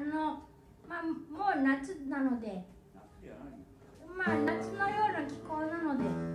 のまあもう夏なので。まあ夏のような気候なので。